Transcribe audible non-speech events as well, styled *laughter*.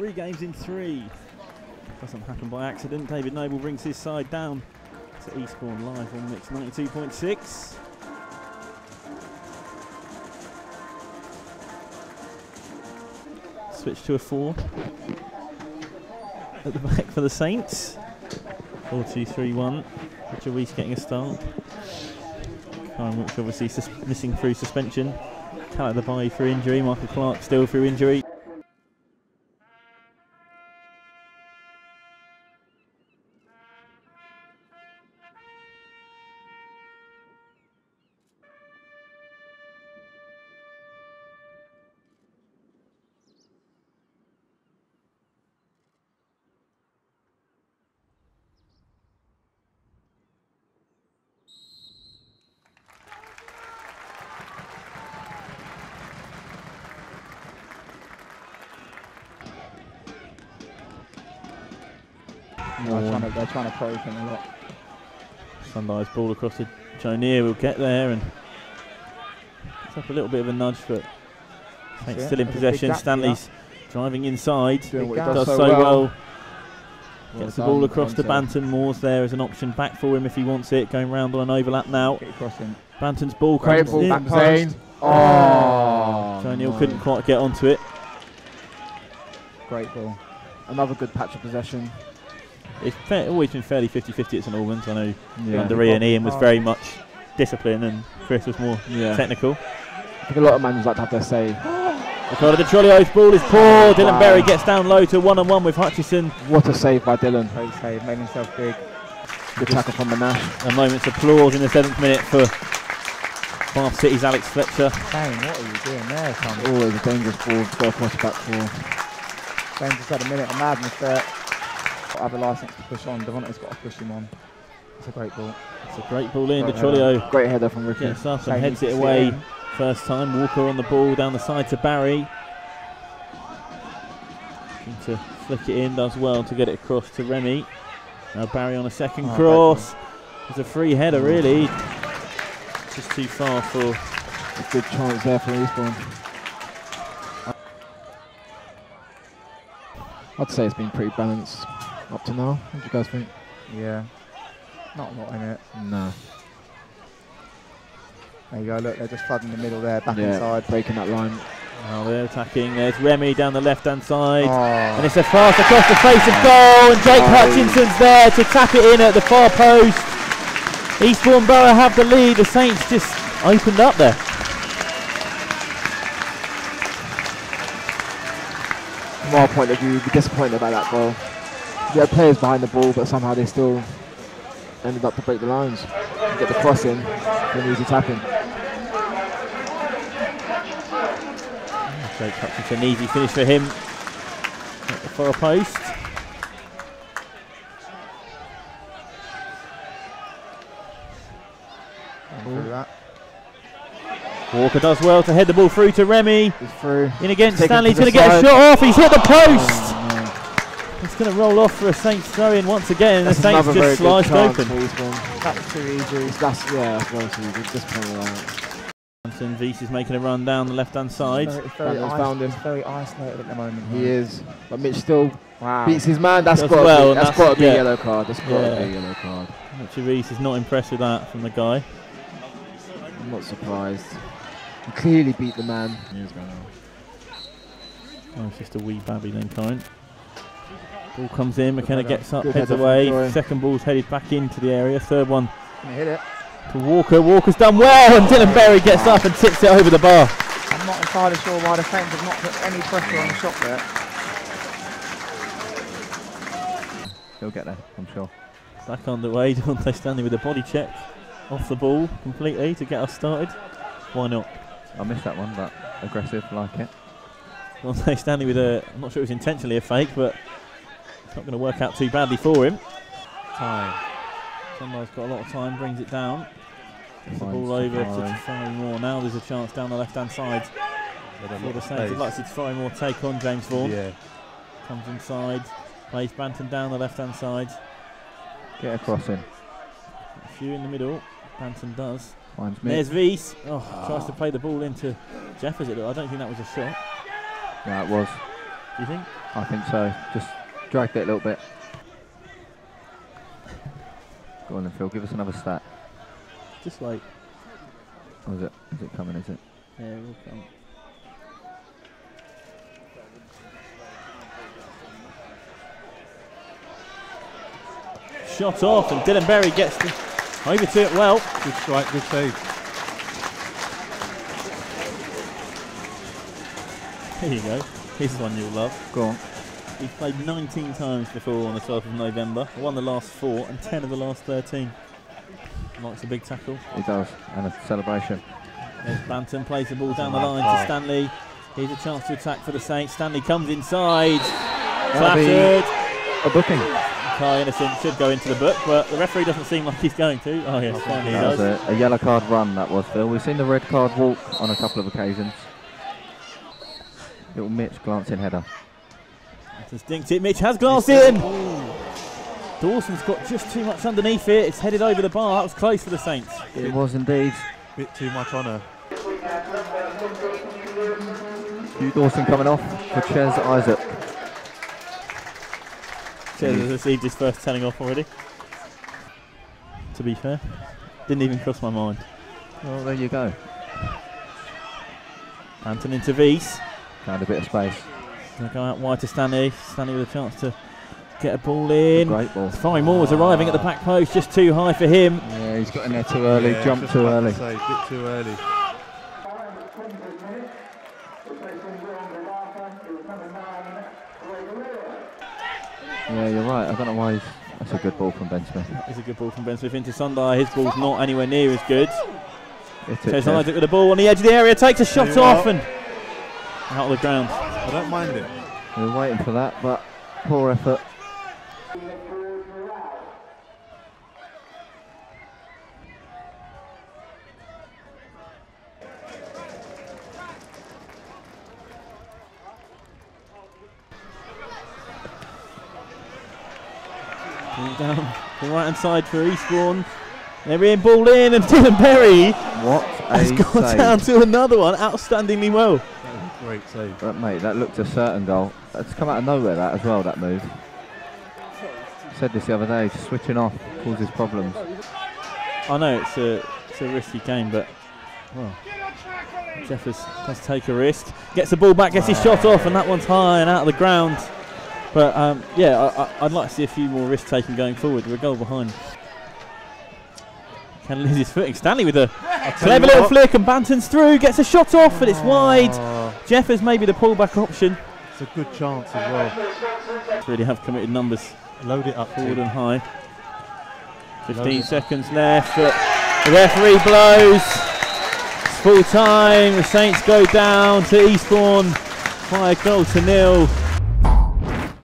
Three games in three. Doesn't happen by accident. David Noble brings his side down to Eastbourne live on Mix 92.6. Switch to a four. At the back for the Saints. 4 2 3 1. Richard Reese getting a start. Kyle Wilkes obviously missing through suspension. Cal the bye through injury. Michael Clark still through injury. They're trying, to, they're trying to probe him a lot. Sundial's ball across to Joe We'll get there and it's up a little bit of a nudge, but Saints still in There's possession. gap Stanley's driving inside. Doing he does, does so so well. well. Gets Well the ball done, across to Banton. Banton. Moore's there as an option back for him if he wants it. Going round on an overlap now. Get across him. Banton's ball Great comes ball in. back post. Oh, Joe Neal no. couldn't quite get onto it. Great ball. Another good patch of possession. It's fa- always been fairly 50-50 at St Albans. I know Yeah. under Ian, Ian was very much discipline and Chris was more Yeah. technical. I think a lot of managers like to have their say. Ricardo de Trollio's ball is poor. Dylan Wow. Berry gets down low to one on one with Hutchison. What a save by Dylan. Great save. Made himself big. Good tackle from Manash. A moment's applause in the seventh minute for Bath City's Alex Fletcher. Dane, what are you doing there, Tom? Always a dangerous ball to go across the back four. Dane just had a minute of madness there. Got have a license to push on. Devontae's got to push him on. It's a great ball. It's a great ball in. De Great Trollio Great header from Ricky. gets up and he heads it away. First time. Walker on the ball down the side to Barry. Looking to flick it in, does well to get it across to Remy. Now Barry on a second Oh, cross. It's a free header, really. Just too far for A good chance there for Eastbourne. I'd say it's been pretty balanced up to now. What do you guys think? Yeah. Not a lot in it. No. There you go. Look, they're just flooding the middle there. Back yeah, inside. breaking that line. Now they're attacking. There's Remy down the left hand side. Oh. And Oh, it's a pass across the face of goal, and Jake Oh. Hutchinson's there to tap it in at the far post. Eastbourne Borough have the lead. The Saints just opened up there. From our point of view, we're disappointed about that goal. We had players behind the ball, but somehow they still ended up to break the lines. and Get the cross in for an easy tapping. Jake an easy finish for him at the far post. through that. Walker does well to head the ball through to Remy. It's through. In against Taken Stanley. He's going to get a shot off. He's hit the post. No. It's going to roll off for a Saints throw in once again. And the Saints just good sliced chance open. for Eastbourne. Too easy. That's, yeah, that's well too good. Disappointed with that. Johnson Vies is making a run down the left hand side. It's very, it's very, Found found him. very isolated at the moment. He man. is. But Mitch still Wow. beats his man. That's Does got well, to be, and that's that's- got to be yeah. a yellow card. That's got to Yeah. be a yellow card. Richard Reese is not impressed with that from the guy. I'm not surprised. He clearly beat the man. Years ago now. Oh, it's just a wee babby then, kind. Ball comes in, McKenna gets up, Good heads away. Second ball's headed back into the area. Third one hit it. to Walker. Walker's done well, and Dylan Berry gets up and tips it over the bar. I'm not entirely sure why the fans have not put any pressure on the shot there. He'll get there, I'm sure. Back underway. *laughs* Devontae Stanley with a body check off the ball completely to get us started. Why not? I missed that one, but aggressive, like it. Devontae Stanley with a, I'm not sure it was intentionally a fake, but it's not going to work out too badly for him. Time. Sundial's got a lot of time, brings it down. Gets the ball over to Tafari. Moore. Now there's a chance down the left hand side for the Saints. I'd like to Tafari Moore take on James Vaughan. Yeah. Comes inside, plays Banton down the left hand side. Get across him. A few in the middle. Banton does. Finds me. There's Vies. Oh, tries to play the ball into Jeff, is it? I don't think that was a shot. Yeah, it was. Do you think? I think so. Just dragged it a little bit. Go on then, Phil. Give us another stat. Just like, Or is it? Is it coming? Is it? yeah, we'll come. Shot off, and Dylan Berry gets the, over to it well. Good strike, good save. There you go. Here's one you'll love. Go on. He's played 19 times before on the 12th of November, won the last four and 10 of the last 13. Likes a big tackle. He does. And a celebration. There's Banton, plays the ball down the line to Stanley. Here's a chance to attack for the Saints. Stanley comes inside. That'll a booking. Kai Innocent should go into the book, but the referee doesn't seem like he's going to. Oh, yes, finally he was does. a, a yellow card run, that was, Phil. We've seen the red card walk on a couple of occasions. Little Mitch glancing header. Just dinked it. Mitch has glass in. Dawson's got just too much underneath it. It's headed over the bar. That was close for the Saints. It was indeed. Bit too much on her. Hugh Dawson coming off for Ches Isaac. Ches has received his first telling off already. To be fair, didn't even cross my mind. Well, there you go. Anton into Vies. Found a bit of space. Gonna go out wide to Stanley. Stanley with a chance to get a ball in. Great ball. Fine Moore's arriving at the back post, just too high for him. Yeah, he's got in there too early, Yeah, jumped too early. to Say, bit too early. Yeah, you're right. I don't know why he's. That's a good ball from Ben Smith. It's a good ball from Ben Smith into Sundar. His ball's not anywhere near as good. Hit it, Ches Ches. Isaac with the ball on the edge of the area, takes a shot off well. and out of the ground. I don't mind it. We were waiting for that, but poor effort. Down the right hand side for Eastbourne. They're in, ball in, and *laughs* Dylan Berry What has a gone save. down to another one, outstandingly well. That great save. But mate, that looked a certain goal. That's come out of nowhere, that as well, that move. Said this the other day, switching off causes problems. I know it's a it's a risky game, but well, Jeffers does take a risk. Gets the ball back, gets his shot off, and that one's high and out of the ground. But um, yeah, I, I'd like to see a few more risk taking going forward. We're a goal behind. Can lose his footing. Stanley with a tell clever little what. flick, and Banton's through, gets a shot off, and it's wide. Oh, is maybe the pullback option. it's a good chance as well. Really have committed numbers Load it up. forward Tim. and high. 15 seconds left. The referee blows. It's full time. The Saints go down to Eastbourne by a goal to nil.